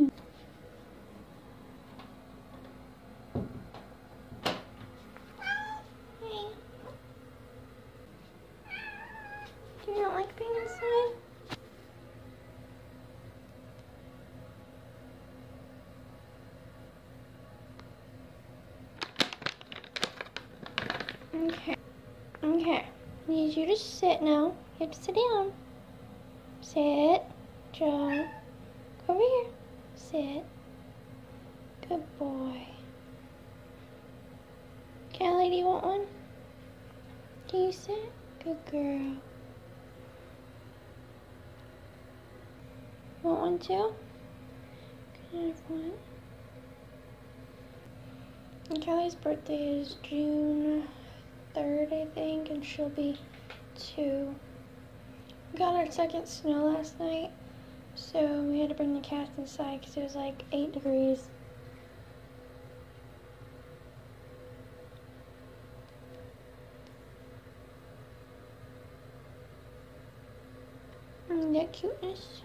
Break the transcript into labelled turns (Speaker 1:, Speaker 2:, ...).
Speaker 1: Hey. Do you not like being inside? Okay. Okay. I need you to sit now. You have to sit down. Sit. Jump. Sit. Good boy. Cali, do you want one? Do you sit? Good girl. Want one too? Can I have one? And Cali's birthday is June 3rd, I think, and she'll be two. We got our second snow last night, so we had to bring the cats inside because it was like 8 degrees. Mm, that cuteness.